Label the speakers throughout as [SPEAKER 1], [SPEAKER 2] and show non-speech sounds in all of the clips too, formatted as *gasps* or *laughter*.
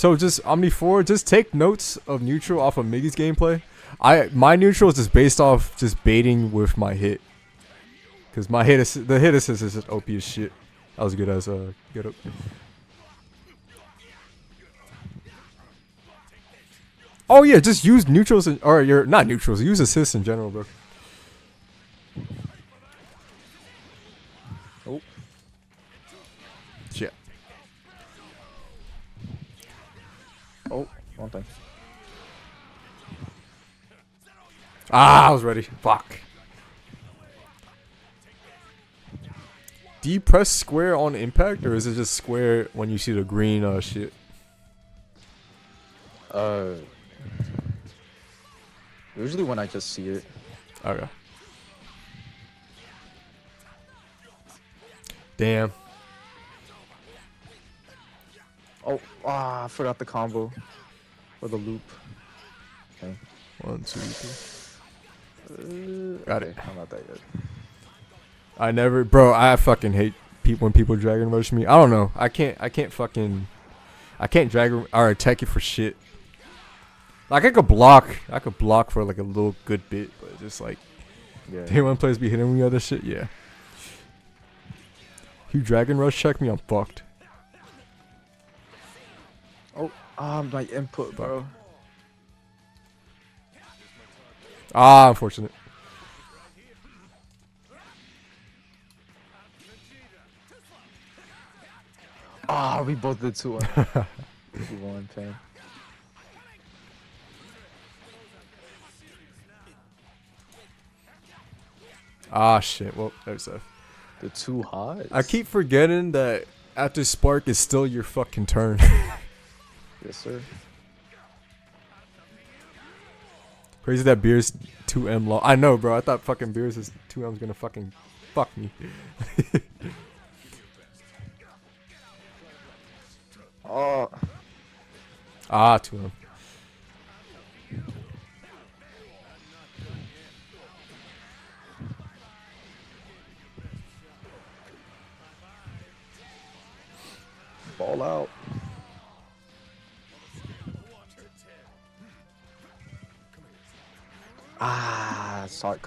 [SPEAKER 1] So just Omni Four, just take notes of neutral off of Miggy's gameplay. I my neutral is just based off just baiting with my hit. Cause my hit is the hit assist is just OP as shit. That was good as a uh, get up. Oh yeah, just use neutrals in, or your not neutrals. Use assists in general, bro.
[SPEAKER 2] Oh, one thing.
[SPEAKER 1] Ah, I was ready. Fuck. Do you press square on impact, or is it just square when you see the green uh shit?
[SPEAKER 2] Uh, usually when I just see it.
[SPEAKER 1] Okay. Damn.
[SPEAKER 2] Oh, ah, I forgot the combo. Or the loop. Okay.
[SPEAKER 1] One, two, three.
[SPEAKER 2] Uh,
[SPEAKER 1] Got
[SPEAKER 2] okay,
[SPEAKER 1] it.
[SPEAKER 2] I'm not that good.
[SPEAKER 1] I never, bro. I fucking hate people when people dragon rush me. I don't know. I can't. I can't fucking. I can't dragon or attack you for shit. Like I could block. I could block for like a little good bit, but just like
[SPEAKER 2] Yeah.
[SPEAKER 1] Day one players be hitting me with other shit. Yeah. You dragon rush check me, I'm fucked.
[SPEAKER 2] Ah, my input, bro.
[SPEAKER 1] Ah, unfortunate.
[SPEAKER 2] Ah, we both did two. one. *laughs* Two one pain.
[SPEAKER 1] Ah shit. Well, there's a.
[SPEAKER 2] The two highs.
[SPEAKER 1] I keep forgetting that after Spark is still your fucking turn. *laughs*
[SPEAKER 2] Yes, sir.
[SPEAKER 1] Crazy that Beerus 2M long. I know, bro. I thought fucking Beerus is 2M was gonna fucking fuck me.
[SPEAKER 2] Oh, *laughs*
[SPEAKER 1] Ah, 2M.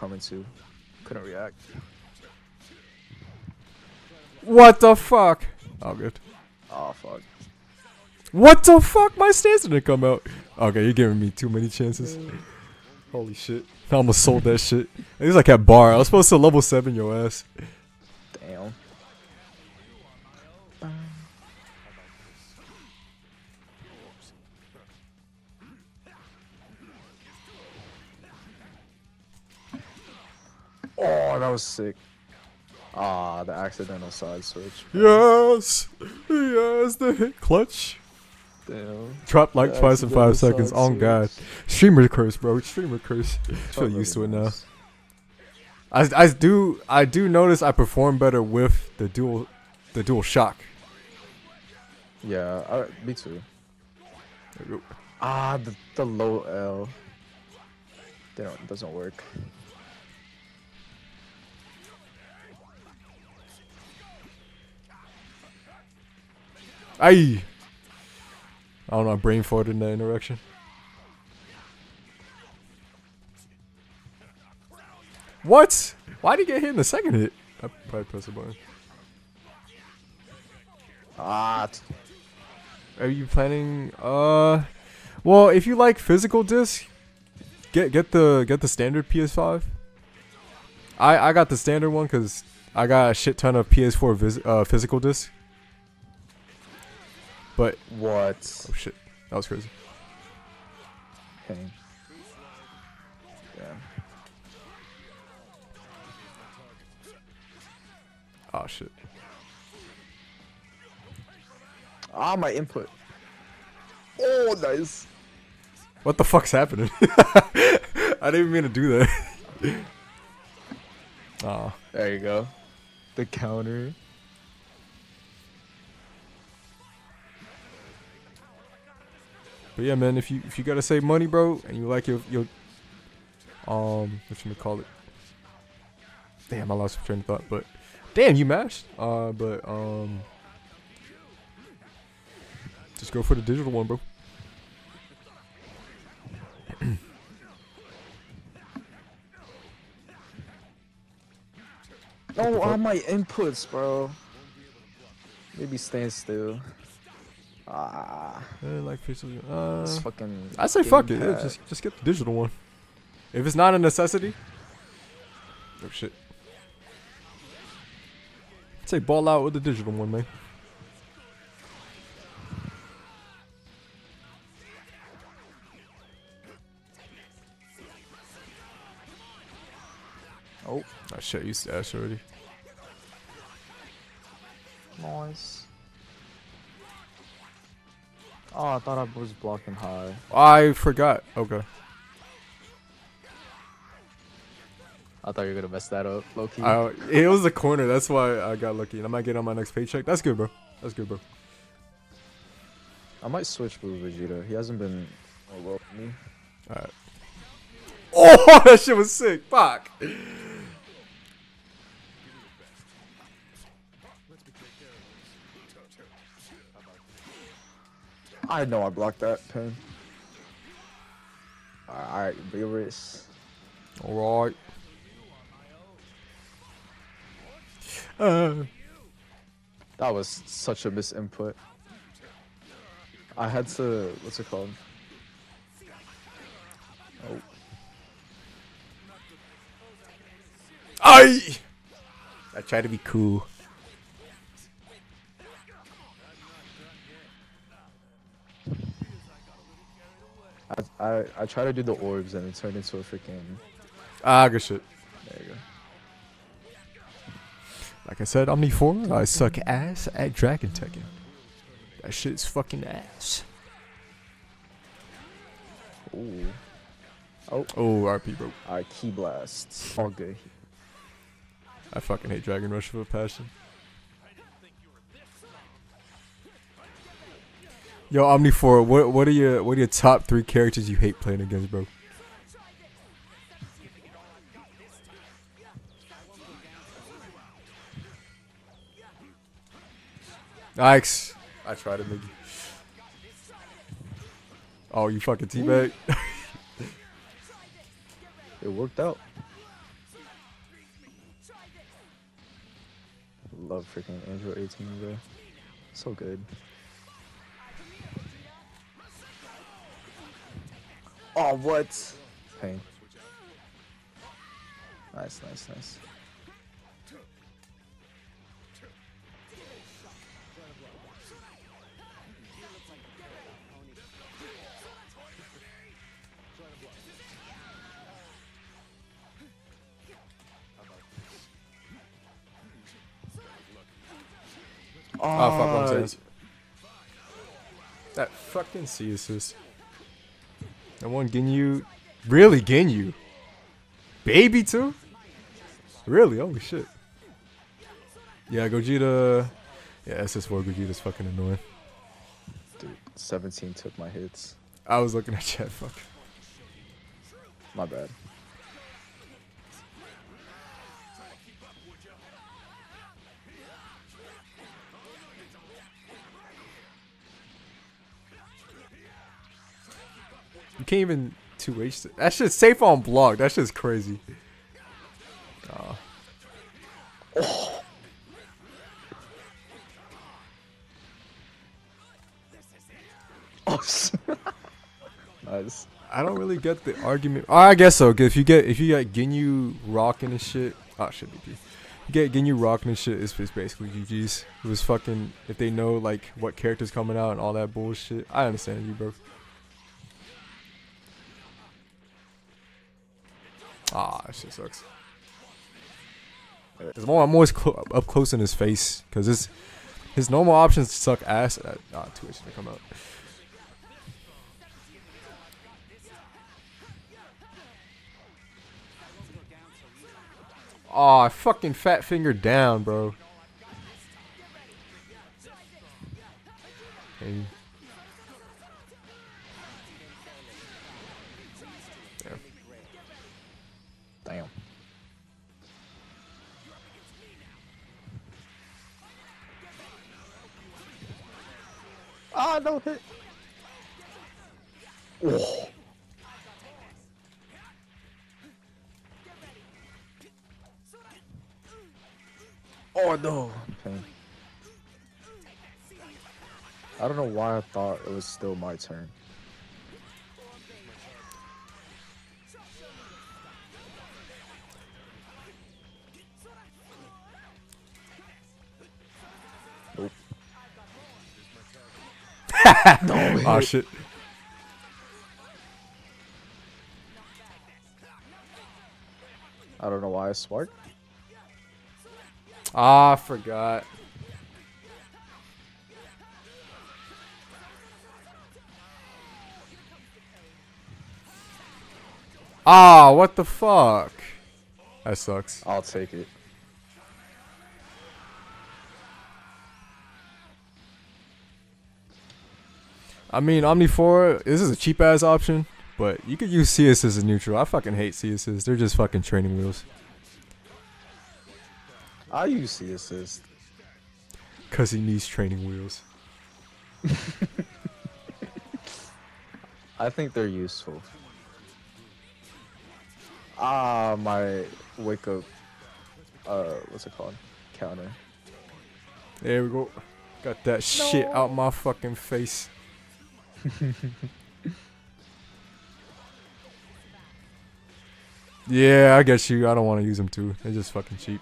[SPEAKER 2] Coming too. Couldn't react.
[SPEAKER 1] What the fuck? Oh, good.
[SPEAKER 2] Oh fuck.
[SPEAKER 1] What the fuck? My stance didn't come out. Okay, you're giving me too many chances. Holy shit. I almost sold that shit. It was like at bar. I was supposed to level 7 your ass.
[SPEAKER 2] Damn. Oh, that was sick. Ah, the accidental side switch.
[SPEAKER 1] Yes! Yes, the hit clutch.
[SPEAKER 2] Damn.
[SPEAKER 1] Dropped like
[SPEAKER 2] The
[SPEAKER 1] twice in 5 seconds. Oh god. Streamer curse, bro. Streamer curse. *laughs* I
[SPEAKER 2] Feel
[SPEAKER 1] used to it now. I, I do I do notice I perform better with the dual the dual shock.
[SPEAKER 2] Yeah, I, me too. Ah, the, the low L. They don't, doesn't work.
[SPEAKER 1] Aye. I don't know, I brain farted in that interaction. What? Why did he get hit in the second hit? I probably pressed the button.
[SPEAKER 2] Ah,
[SPEAKER 1] Are you planning? Uh, well, if you like physical disc, get get the get the standard PS5. I I got the standard one because I got a shit ton of PS4 vis- uh, physical disc. But
[SPEAKER 2] what?
[SPEAKER 1] oh shit, that was crazy.
[SPEAKER 2] Pain. Yeah.
[SPEAKER 1] Oh shit.
[SPEAKER 2] Ah, my input. Oh, nice.
[SPEAKER 1] What the fuck's happening? *laughs* I didn't even mean to do that. oh. *laughs*
[SPEAKER 2] There you go. The counter.
[SPEAKER 1] But yeah, man, if you if you gotta save money, bro, and you like your your um what you call it? Damn, I lost my train of thought. But damn, you mashed. Uh, but um, Just go for the digital one, bro.
[SPEAKER 2] oh, all my inputs, bro. Maybe stand still. Ah,
[SPEAKER 1] Uh, like pixel. Uh,
[SPEAKER 2] this fucking.
[SPEAKER 1] I say fuck it. Yeah, just just get the digital one. If it's not a necessity. Oh shit. I'd say ball out with the digital one, man.
[SPEAKER 2] Oh,
[SPEAKER 1] Oh shit, you stashed already.
[SPEAKER 2] nice. Oh, I thought I was blocking high.
[SPEAKER 1] I forgot. Okay.
[SPEAKER 2] I thought you were gonna mess that up, Loki.
[SPEAKER 1] I, it was a corner. That's why I got lucky. And I might get on my next paycheck. That's good, bro. That's good, bro.
[SPEAKER 2] I might switch Blue Vegeta. He hasn't been well for me.
[SPEAKER 1] Alright. *laughs* Oh, that shit was sick. Fuck.
[SPEAKER 2] I know I blocked that pin. Alright, Beerus.
[SPEAKER 1] Alright. Uh,
[SPEAKER 2] That was such a misinput. I had to. What's it called? Oh,
[SPEAKER 1] I. I try to be cool.
[SPEAKER 2] I, I I tried to do the orbs and it turned into a freaking.
[SPEAKER 1] Ah, good shit.
[SPEAKER 2] There you go.
[SPEAKER 1] Like I said, Omni 4, I suck ass at Dragon Tekken. That shit's fucking ass.
[SPEAKER 2] Ooh. Oh,
[SPEAKER 1] Oh, RP, bro.
[SPEAKER 2] alright, key blasts. All good.
[SPEAKER 1] I fucking hate Dragon Rush with a passion. Yo, Omni 4, what what are your what are your top three characters you hate playing against, bro? Ike's. I tried it, nigga. Oh, you fucking teabag. *laughs*
[SPEAKER 2] It worked out. Love freaking Android 18, bro. So good. Oh, what? Pain. Nice, nice, nice.
[SPEAKER 1] Oh, fuck,
[SPEAKER 2] Ah,
[SPEAKER 1] I'm saying. That fucking C assist. That one Ginyu. Really, Ginyu? Baby, too? Really? Holy shit. Yeah, Gogeta. Yeah, SS4 Gogeta's fucking annoying.
[SPEAKER 2] Dude, 17 took my hits.
[SPEAKER 1] I was looking at chat, fuck.
[SPEAKER 2] My bad.
[SPEAKER 1] You can't even 2H. th- That shit's safe on block. That shit's crazy. Aw.
[SPEAKER 2] Oh, *laughs* *laughs* nice.
[SPEAKER 1] I don't really get the argument. Oh, I guess so. 'cause if you get if you got Ginyu rocking and shit, oh shit. You get Ginyu rocking and shit, it's, it's basically GG's. It was fucking if they know like what characters coming out and all that bullshit. I understand you, bro. Ah, that shit sucks. Cause I'm al- I'm always up close in his face, cause his his normal options suck ass. Ah, two H to come out. Aw, fucking fat finger down, bro.
[SPEAKER 2] Why I thought it was still my turn. Nope. *laughs* no,
[SPEAKER 1] Oh shit.
[SPEAKER 2] I don't know why I sparked.
[SPEAKER 1] Ah, I forgot. Ah, what the fuck? That sucks.
[SPEAKER 2] I'll take it.
[SPEAKER 1] I mean, Omni 4, this is a cheap ass option, but you could use CS as a neutral. I fucking hate CSs. They're just fucking training wheels.
[SPEAKER 2] I use assist.
[SPEAKER 1] Because he needs training wheels. *laughs*
[SPEAKER 2] I think they're useful. Ah, my wake up. Uh, what's it called? Counter.
[SPEAKER 1] There we go. Got that shit out my fucking face. *laughs* yeah, I guess you. I don't want to use them too. They're just fucking cheap.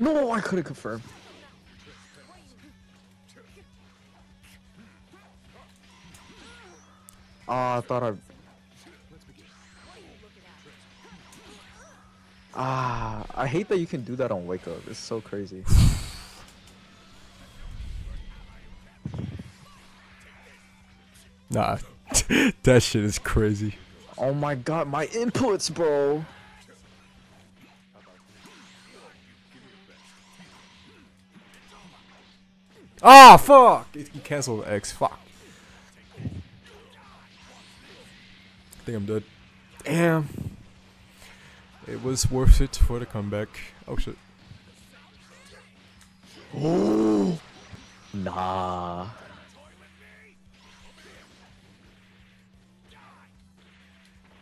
[SPEAKER 2] No, I couldn't confirm. Ah, I thought I. Ah, I hate that you can do that on wake up. It's so crazy.
[SPEAKER 1] Nah, *laughs* that shit is crazy.
[SPEAKER 2] Oh my god, my inputs, bro.
[SPEAKER 1] Ah, fuck! It can cancel the X. Fuck. I think I'm dead. Damn. It was worth it for the comeback. Oh shit. *gasps*
[SPEAKER 2] Nah.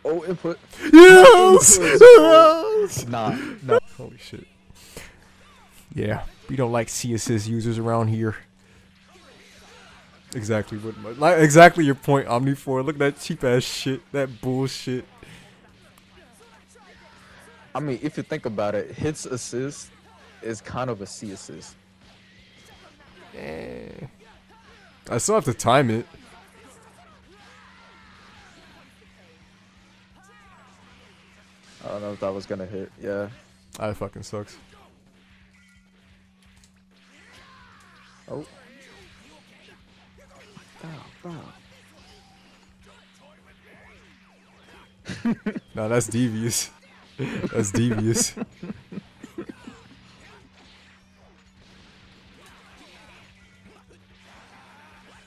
[SPEAKER 2] Oh, input.
[SPEAKER 1] Yes! *laughs*
[SPEAKER 2] Influence,
[SPEAKER 1] yes!
[SPEAKER 2] Nah, no.
[SPEAKER 1] Holy shit. Yeah, we don't like CSS users around here. Exactly what my, like exactly your point, Omni 4. Look at that cheap ass shit. That bullshit.
[SPEAKER 2] I mean, if you think about it, hits assist is kind of a C assist.
[SPEAKER 1] Eh. I still have to time it.
[SPEAKER 2] I don't know if that was gonna hit. Yeah.
[SPEAKER 1] That fucking sucks.
[SPEAKER 2] Oh.
[SPEAKER 1] No, that's devious. that's devious.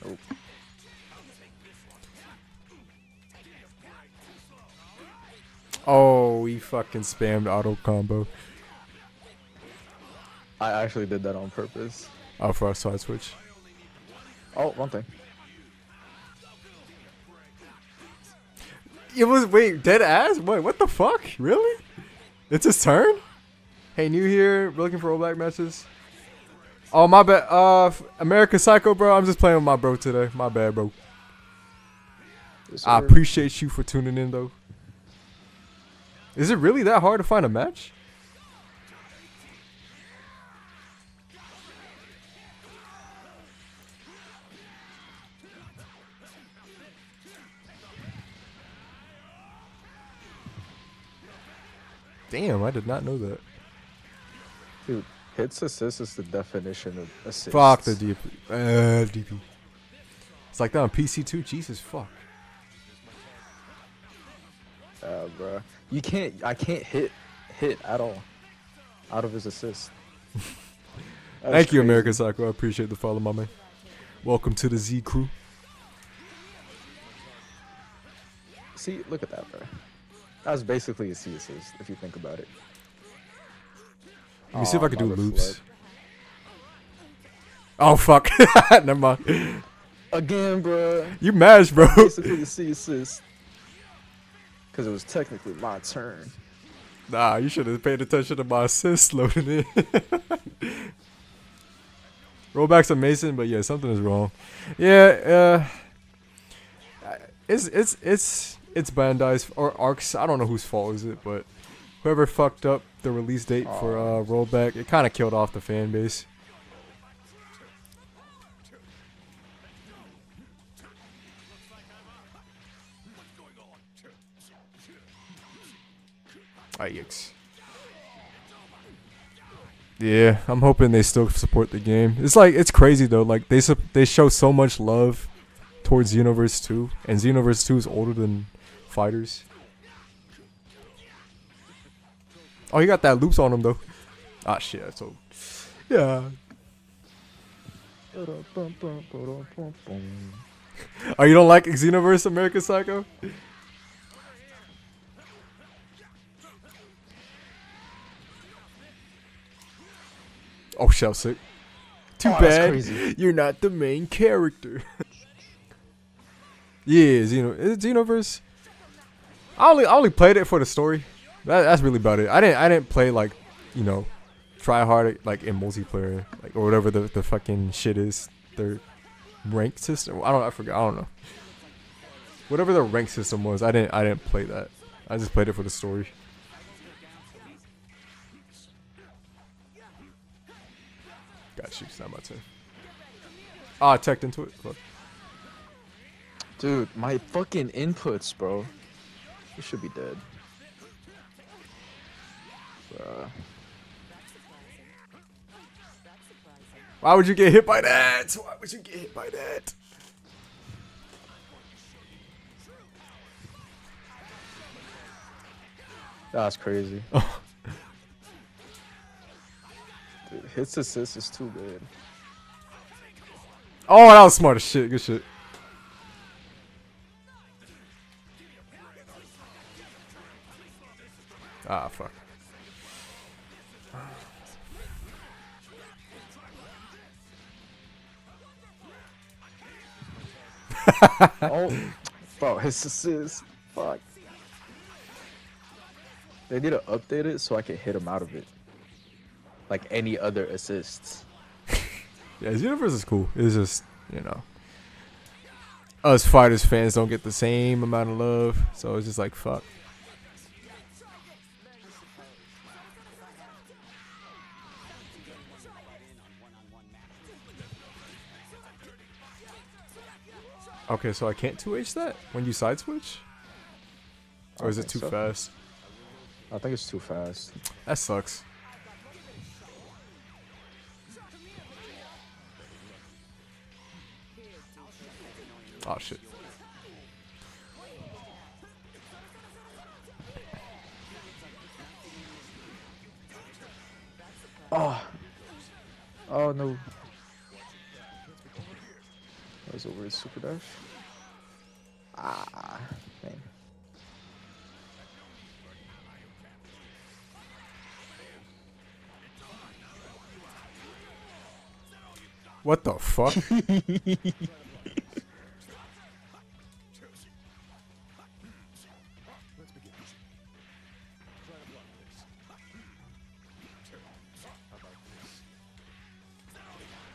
[SPEAKER 2] Oh.
[SPEAKER 1] Oh, he fucking spammed auto combo.
[SPEAKER 2] I actually did that on purpose.
[SPEAKER 1] Oh, for our side switch.
[SPEAKER 2] Oh, one thing.
[SPEAKER 1] It was wait dead ass. Wait, what the fuck? Really? It's his turn. Hey, new here. We're looking for all black matches. Oh my bad. Uh, American Psycho, bro. I'm just playing with my bro today. My bad, bro.
[SPEAKER 2] Yes,
[SPEAKER 1] I appreciate you for tuning in, though. Is it really that hard to find a match? Damn, I did not know that.
[SPEAKER 2] Dude, hits assist is the definition of assist.
[SPEAKER 1] Fuck the DP. Uh, DP. It's like that on PC too. Jesus fuck.
[SPEAKER 2] Yeah, bro. You can't. I can't hit hit at all. Out of his assist. *laughs*
[SPEAKER 1] Thank you. American Psycho. I appreciate the follow, my man. Welcome to the Z crew.
[SPEAKER 2] See, look at that, bro. That's basically a C assist if you think about it.
[SPEAKER 1] Let me see if I can do loops.
[SPEAKER 2] flood. *laughs*
[SPEAKER 1] Oh fuck! *laughs* Never mind.
[SPEAKER 2] Again, bro.
[SPEAKER 1] You mashed, bro.
[SPEAKER 2] Basically a C assist. Because it was technically my turn.
[SPEAKER 1] Nah, you should have paid attention to my assist loading in. *laughs* Rollback's amazing, but yeah, something is wrong. Yeah, uh, it's it's it's it's Bandai's or Arc's. I don't know whose fault is it, but whoever fucked up the release date for uh, rollback, it kind of killed off the fan base. Yikes. Yeah, I'm hoping they still support the game. It's like it's crazy though. Like they they show so much love towards Xenoverse 2, and Xenoverse 2 is older than Fighters. Oh, he got that loops on him though. Ah shit. So yeah. *laughs* Oh, you don't like Xenoverse American Psycho? Oh, shell sick. Too
[SPEAKER 2] Oh,
[SPEAKER 1] bad you're not the main character. *laughs* yeah, Xeno, Xenoverse. I only I only played it for the story. That, that's really about it. I didn't I didn't play like, you know, try hard like in multiplayer like or whatever the the fucking shit is. Their rank system. I don't I forgot. I don't know. Whatever the rank system was, I didn't I didn't play that. I just played it for the story. Got you. It's not my turn. Ah, I teched into it. Look.
[SPEAKER 2] Dude, my fucking inputs, bro. You should be dead. Bruh.
[SPEAKER 1] Why would you get hit by that? Why would you get hit by that?
[SPEAKER 2] That's crazy. *laughs* Oh. Dude, hits assist is too good.
[SPEAKER 1] Oh, that was smart as shit. Good shit. Ah, fuck. *laughs*
[SPEAKER 2] oh, bro, his assist. Fuck. They need to update it so I can hit him out of it. Like any other assists. *laughs*
[SPEAKER 1] Yeah, his universe is cool. It's just, you know. Us fighters fans don't get the same amount of love, so it's just like, fuck. Okay, so I can't 2H that when you side switch? Or is it too
[SPEAKER 2] so.
[SPEAKER 1] fast?
[SPEAKER 2] I think it's too fast.
[SPEAKER 1] That sucks. Oh shit.
[SPEAKER 2] Dash. Ah, man.
[SPEAKER 1] What the fuck?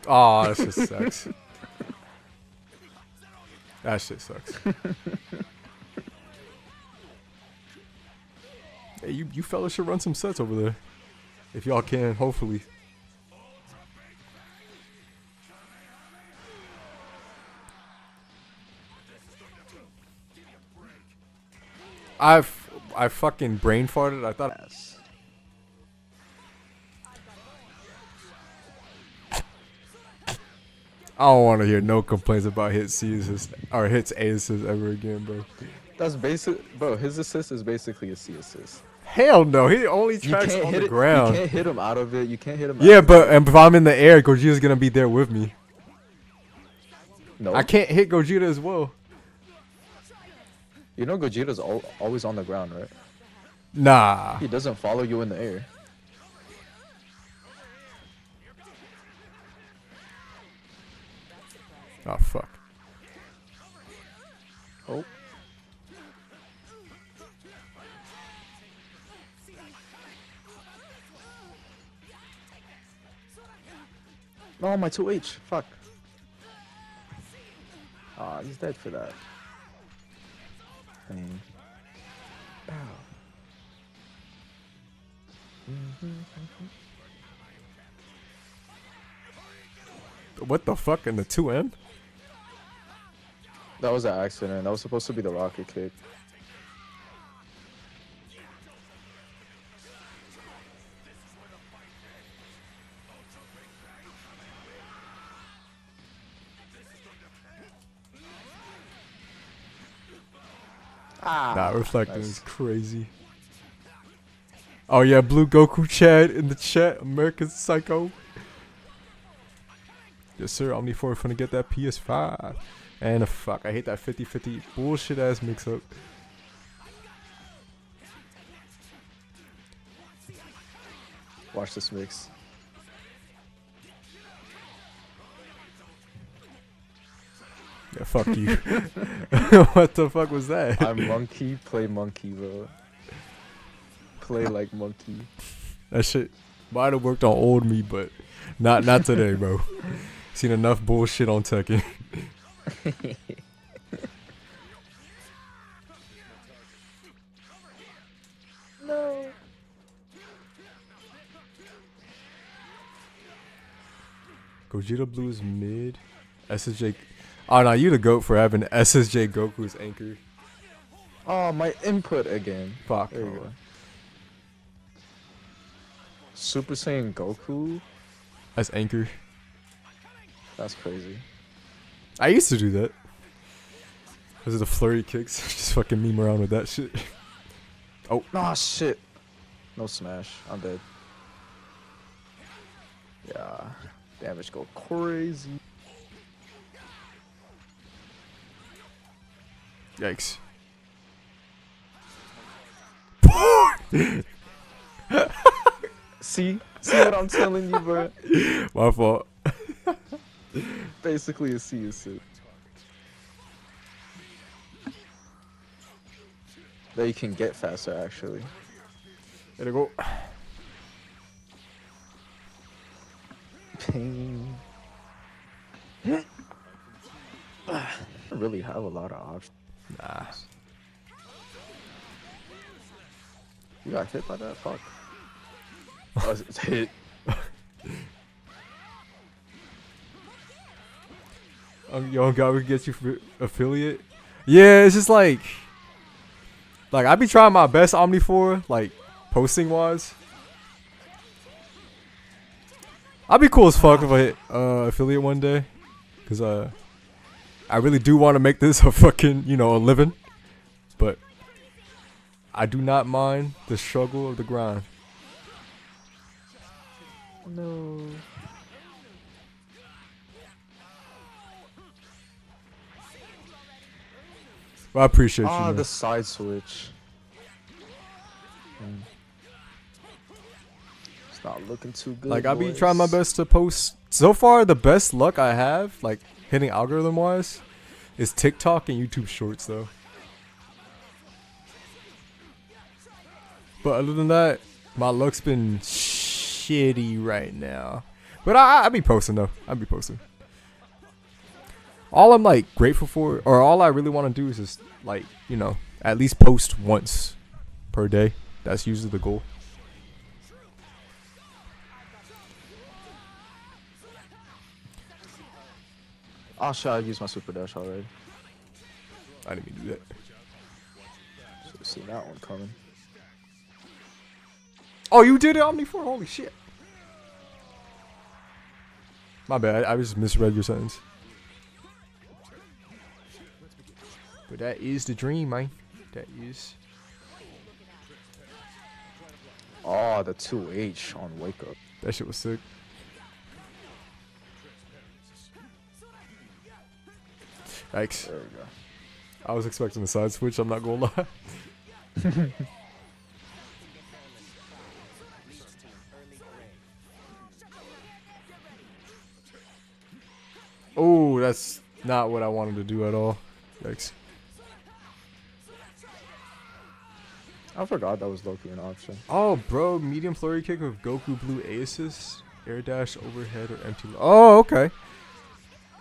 [SPEAKER 1] Oh, that shit sucks. *laughs* that shit sucks. *laughs* hey, you, you fellas should run some sets over there. If y'all can, hopefully. I've I fucking brain farted. I thought
[SPEAKER 2] Yes.
[SPEAKER 1] I don't want to hear no complaints about hit C or hits A assist ever again, bro.
[SPEAKER 2] That's basic, bro. His assist is basically a C assist.
[SPEAKER 1] Hell no, he only tracks on
[SPEAKER 2] hit
[SPEAKER 1] the
[SPEAKER 2] it.
[SPEAKER 1] ground.
[SPEAKER 2] You can't hit him out of it. You can't hit him.
[SPEAKER 1] Yeah,
[SPEAKER 2] out of
[SPEAKER 1] but um, if I'm in the air, Gogeta's gonna be there with me.
[SPEAKER 2] no.
[SPEAKER 1] I can't hit Gogeta as well.
[SPEAKER 2] You know Gogeta's al- always on the ground, right?
[SPEAKER 1] Nah.
[SPEAKER 2] He doesn't follow you in the air.
[SPEAKER 1] Oh fuck.
[SPEAKER 2] Oh. No, my 2H. Fuck. Ah, he's dead for that. Dang. Ow.
[SPEAKER 1] What the fuck in the 2M?
[SPEAKER 2] That was an accident. That was supposed to be the rocket kick. Ah,
[SPEAKER 1] Nah, reflecting
[SPEAKER 2] nice.
[SPEAKER 1] is crazy. Oh yeah, Blue Goku Chad in the chat, American Psycho. Yes sir, Omni4 finna get that PS5. And a fuck, I hate that 50-50 bullshit ass mix up.
[SPEAKER 2] Watch this mix.
[SPEAKER 1] Yeah, fuck you. *laughs* *laughs* what the fuck was that?
[SPEAKER 2] I'm monkey, play monkey, bro. Play *laughs* like monkey.
[SPEAKER 1] That shit might have worked on old me, but not not today, bro. Seen enough bullshit on Tekken.
[SPEAKER 2] No.
[SPEAKER 1] Gogeta Blue's mid. SSJ. Oh no, you the goat for having SSJ Goku as anchor.
[SPEAKER 2] Oh, my input again.
[SPEAKER 1] Fuck.
[SPEAKER 2] There you go. Super Saiyan Goku?
[SPEAKER 1] As anchor.
[SPEAKER 2] That's crazy.
[SPEAKER 1] I used to do that. Those are the flurry kicks. *laughs* Just fucking meme around with that shit. *laughs* Oh.
[SPEAKER 2] Nah, shit. No smash. I'm dead. Yeah. Damage go crazy.
[SPEAKER 1] Yikes. *laughs*
[SPEAKER 2] See? See what I'm telling you, bro?
[SPEAKER 1] My fault. *laughs*
[SPEAKER 2] Basically a a C suit. That you can get faster, actually.
[SPEAKER 1] There you go.
[SPEAKER 2] Pain. I really have a lot of options.
[SPEAKER 1] Nah.
[SPEAKER 2] You got hit by that? Fuck. *laughs* Oh, it's hit.
[SPEAKER 1] Um, yo, God, we get you affiliate. Yeah, it's just like, like I be trying my best Omni4, like posting wise. I'd be cool as fuck if I hit uh, affiliate one day, cause uh, I really do want to make this *laughs* a fucking you know a living, but I do not mind the struggle of the grind.
[SPEAKER 2] No.
[SPEAKER 1] But I appreciate
[SPEAKER 2] Ah,
[SPEAKER 1] you. man.
[SPEAKER 2] the side switch. Mm. It's not looking too good.
[SPEAKER 1] Like I be
[SPEAKER 2] boys.
[SPEAKER 1] trying my best to post. So far, the best luck I have, like hitting algorithm wise, is TikTok and YouTube Shorts though. But other than that, my luck's been shitty right now. But I I be posting though. I be posting. All I'm like grateful for, or all I really want to do is just like you know at least post once per day. That's usually the goal.
[SPEAKER 2] Oh shit, I used my super dash already.
[SPEAKER 1] I didn't mean to do that.
[SPEAKER 2] Should have seen that one coming.
[SPEAKER 1] Oh, you did it on me for holy shit. My bad. I just misread your sentence. But that is the dream, man. That is.
[SPEAKER 2] Oh, the 2H on Wake Up.
[SPEAKER 1] That shit was sick. Yikes.
[SPEAKER 2] There we go.
[SPEAKER 1] I was expecting a side switch. I'm not gonna lie. *laughs* oh, that's not what I wanted to do at all. Yikes.
[SPEAKER 2] I forgot that was Loki an option.
[SPEAKER 1] Oh, bro, medium flurry kick with Goku Blue Aces, air dash, overhead, or empty. Oh, okay.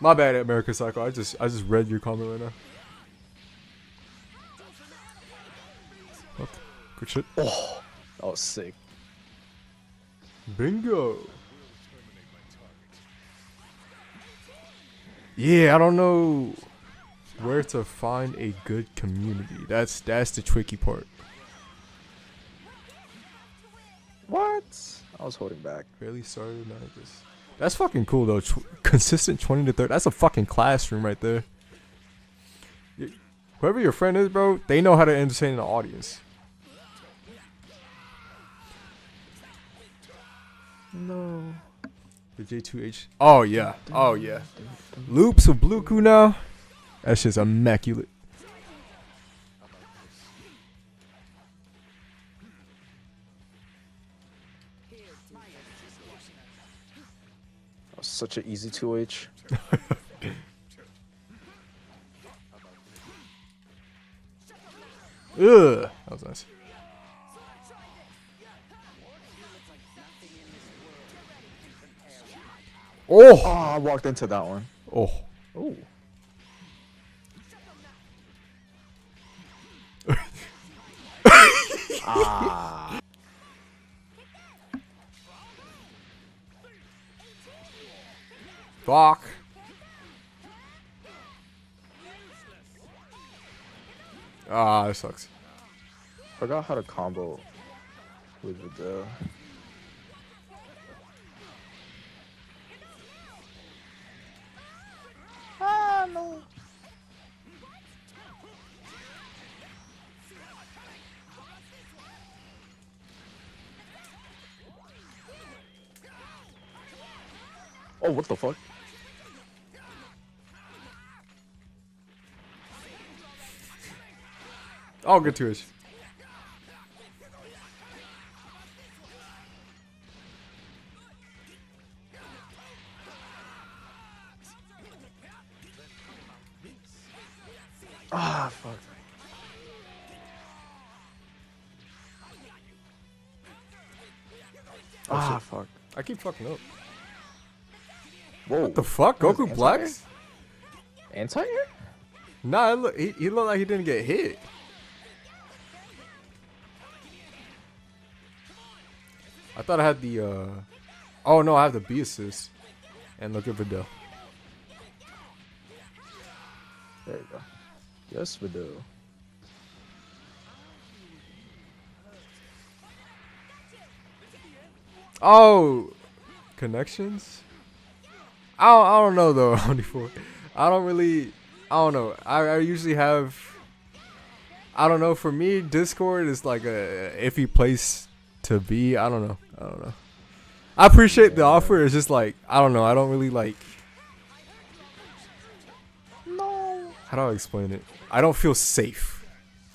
[SPEAKER 1] My bad, America Psycho. I just I just read your comment right now. Okay, good shit.
[SPEAKER 2] Oh, that was sick.
[SPEAKER 1] Bingo. Yeah, I don't know where to find a good community. That's that's the tricky part.
[SPEAKER 2] What? I was holding back.
[SPEAKER 1] Barely started none of this. That's fucking cool though. Tw- consistent 20 to 30. That's a fucking classroom right there. Y- Whoever your friend is, bro, they know how to entertain the audience.
[SPEAKER 2] No.
[SPEAKER 1] The J2H. Oh yeah. Oh yeah. Loops of Blueku now. That shit's immaculate.
[SPEAKER 2] Such an easy 2H. *laughs*
[SPEAKER 1] Ugh. That was nice.
[SPEAKER 2] Oh,
[SPEAKER 1] Oh.
[SPEAKER 2] I walked into that one.
[SPEAKER 1] Oh.
[SPEAKER 2] Oh. *laughs* ah.
[SPEAKER 1] Fuck. Ah, that sucks.
[SPEAKER 2] Forgot how to combo with the. Ah no. Oh, what the fuck?
[SPEAKER 1] Oh, good to it.
[SPEAKER 2] Ah, fuck. Ah, fuck.
[SPEAKER 1] I keep fucking up.
[SPEAKER 2] Whoa.
[SPEAKER 1] What the fuck?
[SPEAKER 2] What is
[SPEAKER 1] Goku
[SPEAKER 2] anti-air?
[SPEAKER 1] Blacks?
[SPEAKER 2] Anti-air?
[SPEAKER 1] Nah, look, he, he looked like he didn't get hit. I thought I had the, uh... Oh, no, I have the B assist. And look at Vidal.
[SPEAKER 2] There you go. Yes, do.
[SPEAKER 1] Oh, connections. I don't, I don't know though. *laughs* Only four. I don't really. I don't know. I, I usually have. I don't know. For me, Discord is like a iffy place to be. I don't know. I don't know. I appreciate the offer. It's just like I don't know. I don't really like.
[SPEAKER 2] No.
[SPEAKER 1] How do I explain it? I don't feel safe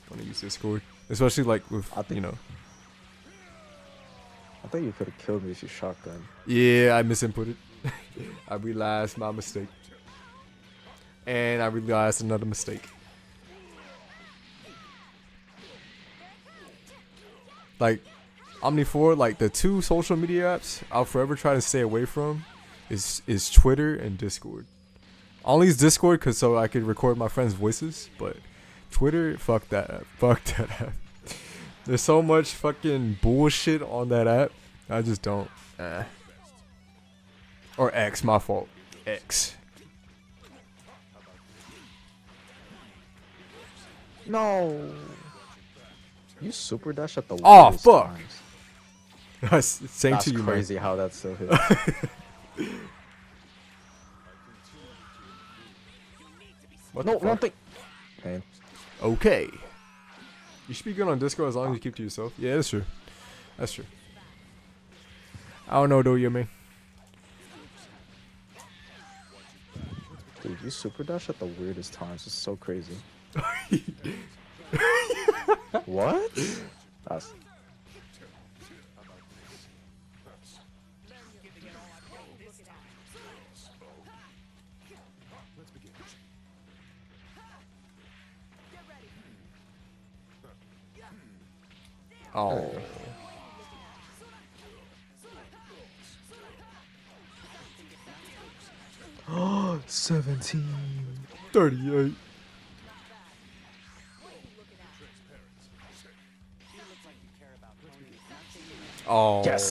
[SPEAKER 1] when I use Discord, especially like with
[SPEAKER 2] I think-
[SPEAKER 1] you know.
[SPEAKER 2] I think you could have killed me if you shotgun.
[SPEAKER 1] Yeah, I misinputted. *laughs* I realized my mistake. And I realized another mistake. Like, Omni4, like the two social media apps I'll forever try to stay away from is is Twitter and Discord. I only use Discord because so I could record my friends' voices, but Twitter, fuck that app. *laughs* Fuck that app. There's so much fucking bullshit on that app. I just don't. Eh. Or X, my fault. X.
[SPEAKER 2] No. You super dash at the
[SPEAKER 1] Aw,
[SPEAKER 2] weirdest
[SPEAKER 1] fuck.
[SPEAKER 2] times. *laughs*
[SPEAKER 1] Same
[SPEAKER 2] That's
[SPEAKER 1] to you, man.
[SPEAKER 2] crazy how that still hit. *laughs*
[SPEAKER 1] What
[SPEAKER 2] no, thing. Man,
[SPEAKER 1] Okay. You should be good on Discord as long as you keep to yourself. Yeah, that's true. That's true. I don't know though, you man.
[SPEAKER 2] dude, you super dash at the weirdest times. It's so crazy. *laughs* What? That's
[SPEAKER 1] Oh.
[SPEAKER 2] seventeen.
[SPEAKER 1] 38. Oh.
[SPEAKER 2] Yes.